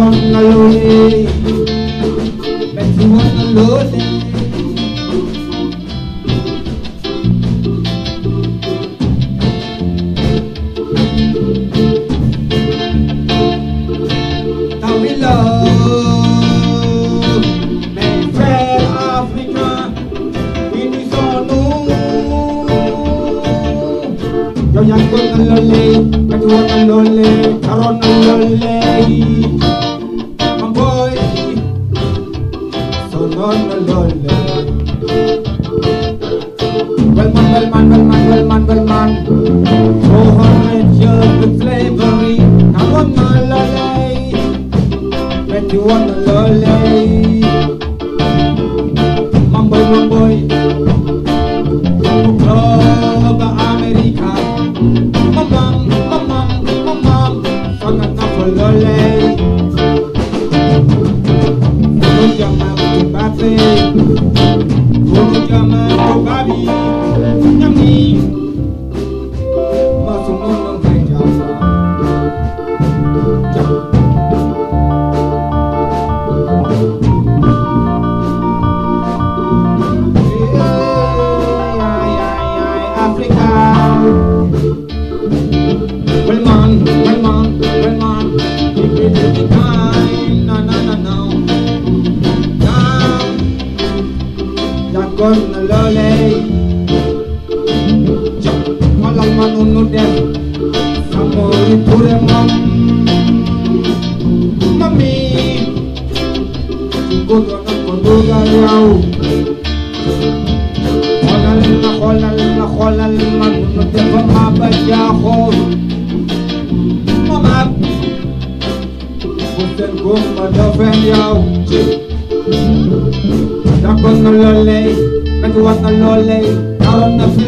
na lole Betty wanna lole Yo yanko na lole Betty wanna lole Caron na lole My boy So non na lole Well man, well man, well man, well man, well man. Hundred years of slavery. Now one man lolly. Bet you na kolal na kolal Manunod yan pamabadya ko Mamap Kusen kong madafen yaw Dakon na lole Katuwat na lole Karon na si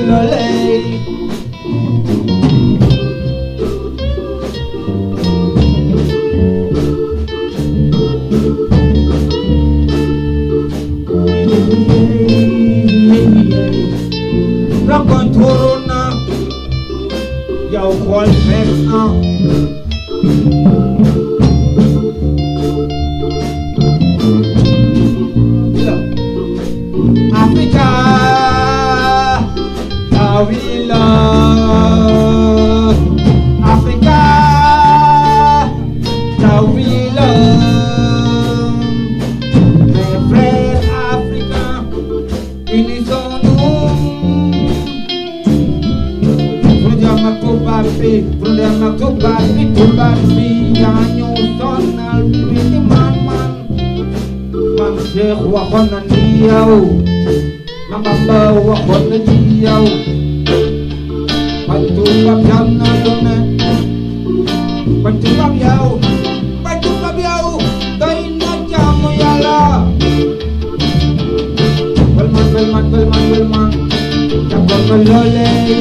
Yo, Paul, uh. vers Africa, how we love. Sheikh wa khonna niyaw Mambamba wa khonna niyaw Bantu bab yaw na yone Bantu bab yaw Bantu bab yaw Dai na jamu yala Belman belman belman belman Jabba belolei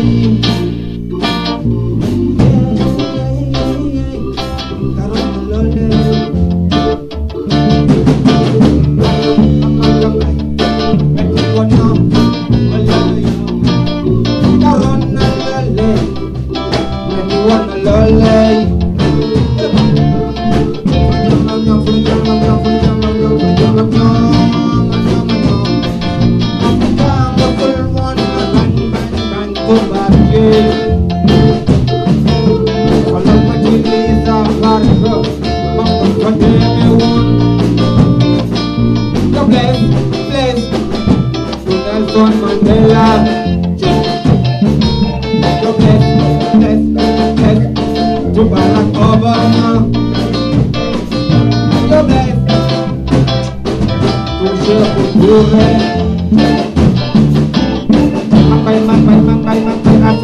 Bless, bless